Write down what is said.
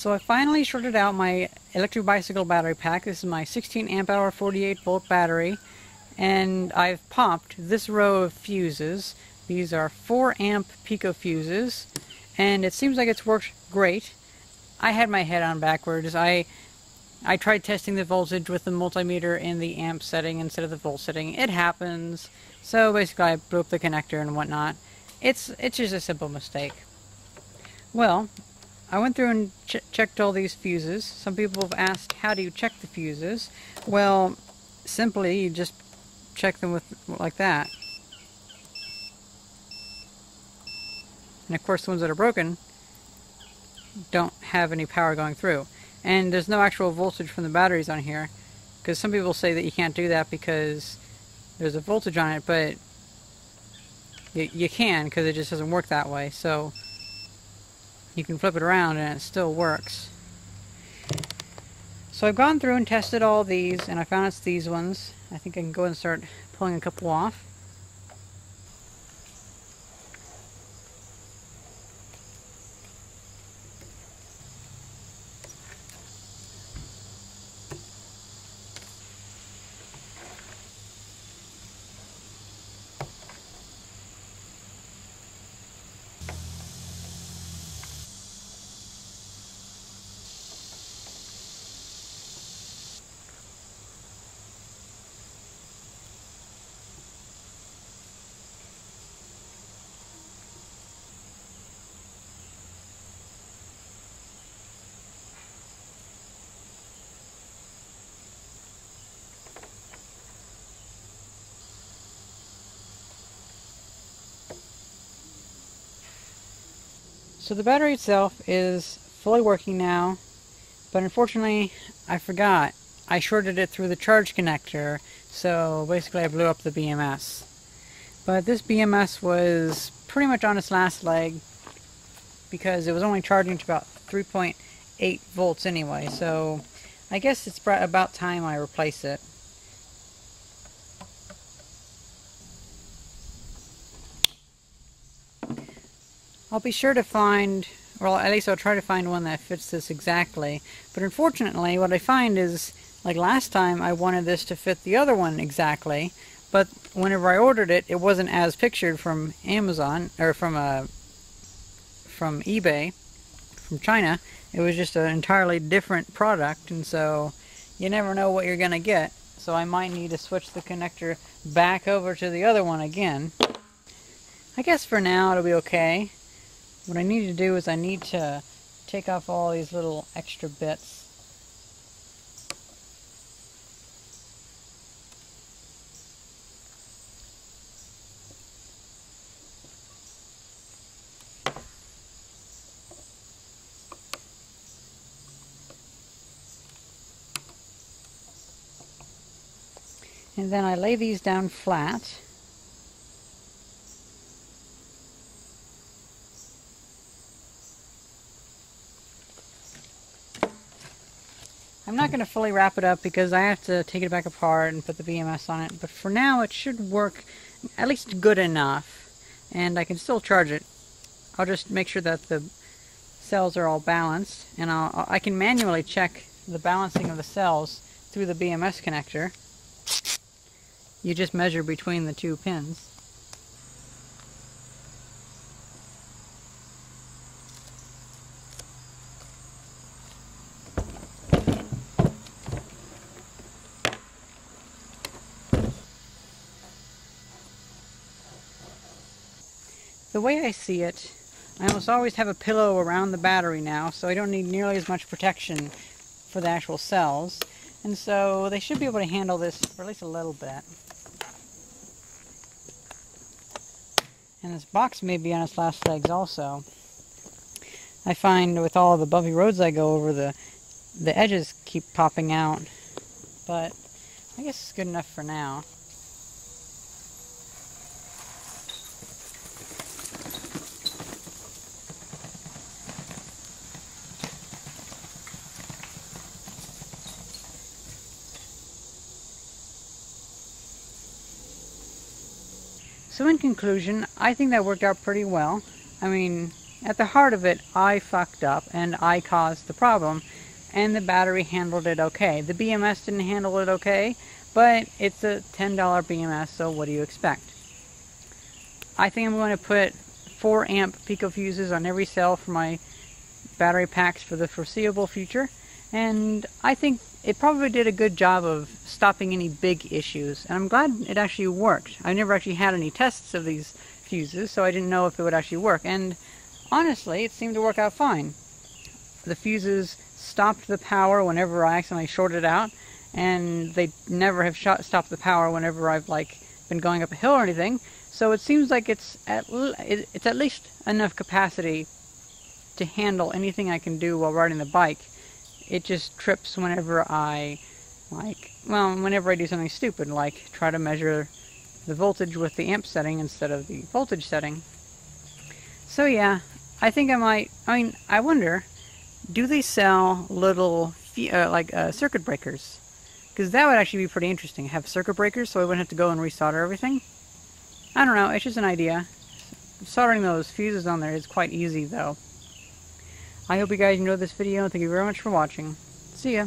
So I finally shorted out my electric bicycle battery pack. This is my 16 amp hour 48 volt battery and I've popped this row of fuses. These are 4 amp pico fuses and it seems like it's worked great. I had my head on backwards. I I tried testing the voltage with the multimeter in the amp setting instead of the volt setting. It happens. So basically I blew up the connector and whatnot. It's, it's just a simple mistake. Well, I went through and ch checked all these fuses. Some people have asked, how do you check the fuses? Well, simply you just check them with like that. And of course the ones that are broken don't have any power going through. And there's no actual voltage from the batteries on here. Because some people say that you can't do that because there's a voltage on it, but you, you can because it just doesn't work that way. So you can flip it around and it still works. So I've gone through and tested all these and I found it's these ones. I think I can go and start pulling a couple off. So the battery itself is fully working now, but unfortunately I forgot. I shorted it through the charge connector, so basically I blew up the BMS. But this BMS was pretty much on its last leg because it was only charging to about 3.8 volts anyway, so I guess it's about time I replace it. I'll be sure to find, well at least I'll try to find one that fits this exactly. But unfortunately what I find is, like last time I wanted this to fit the other one exactly, but whenever I ordered it, it wasn't as pictured from Amazon, or from, a uh, from eBay, from China. It was just an entirely different product, and so you never know what you're going to get. So I might need to switch the connector back over to the other one again. I guess for now it'll be okay. What I need to do is I need to take off all these little extra bits. And then I lay these down flat. I'm not going to fully wrap it up because I have to take it back apart and put the BMS on it, but for now it should work at least good enough, and I can still charge it. I'll just make sure that the cells are all balanced, and I'll, I can manually check the balancing of the cells through the BMS connector. You just measure between the two pins. The way I see it, I almost always have a pillow around the battery now, so I don't need nearly as much protection for the actual cells. And so they should be able to handle this for at least a little bit. And this box may be on its last legs also. I find with all the bumpy roads I go over, the, the edges keep popping out. But I guess it's good enough for now. So in conclusion, I think that worked out pretty well. I mean, at the heart of it, I fucked up and I caused the problem, and the battery handled it okay. The BMS didn't handle it okay, but it's a $10 BMS, so what do you expect? I think I'm going to put 4 amp Pico fuses on every cell for my battery packs for the foreseeable future, and I think it probably did a good job of stopping any big issues, and I'm glad it actually worked. I never actually had any tests of these fuses, so I didn't know if it would actually work, and honestly, it seemed to work out fine. The fuses stopped the power whenever I accidentally shorted out, and they never have shot, stopped the power whenever I've like been going up a hill or anything. So it seems like it's at it's at least enough capacity to handle anything I can do while riding the bike. It just trips whenever I like well whenever I do something stupid like try to measure the voltage with the amp setting instead of the voltage setting. So yeah, I think I might, I mean, I wonder, do they sell little, uh, like, uh, circuit breakers? Because that would actually be pretty interesting. Have circuit breakers so I wouldn't have to go and resolder everything. I don't know, it's just an idea. Soldering those fuses on there is quite easy, though. I hope you guys enjoyed this video, and thank you very much for watching. See ya!